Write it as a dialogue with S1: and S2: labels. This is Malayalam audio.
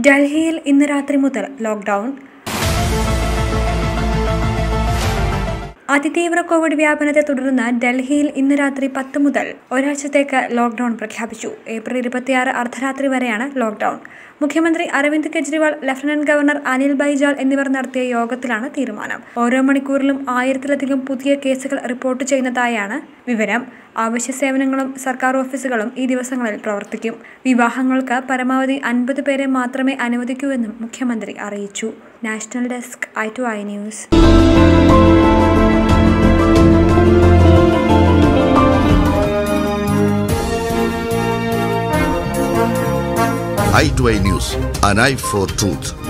S1: ഡൽഹിയിൽ ഇന്ന് രാത്രി മുതൽ ലോക്ക്ഡൌൺ അതിതീവ്ര കോവിഡ് വ്യാപനത്തെ തുടർന്ന് ഡൽഹിയിൽ ഇന്ന് രാത്രി പത്ത് മുതൽ ഒരാഴ്ചത്തേക്ക് ലോക്ക്ഡൌൺ പ്രഖ്യാപിച്ചു. ഏപ്രിൽ ഇരുപത്തിയാറ് അർദ്ധരാത്രി വരെയാണ് ലോക്ക്ഡൌൺ മുഖ്യമന്ത്രി അരവിന്ദ് കെജ്രിവാൾ ലഫ്റ്റനന്റ് ഗവർണർ അനിൽ ബൈജാൽ എന്നിവർ നടത്തിയ യോഗത്തിലാണ് തീരുമാനം. ഓരോ മണിക്കൂറിലും ആയിരത്തിലധികം പുതിയ കേസുകൾ റിപ്പോർട്ട് ചെയ്യുന്നതായാണ് വിവരം. അവശ്യ സേവനങ്ങളും സർക്കാർ ഓഫീസുകളും ഈ ദിവസങ്ങളിൽ പ്രവർത്തിക്കും. വിവാഹങ്ങൾക്ക് പരമാവധി അൻപത് പേരെ മാത്രമേ അനുവദിക്കൂ എന്നും മുഖ്യമന്ത്രി അറിയിച്ചു. National desk I to I news.
S2: I2i News, an eye for truth.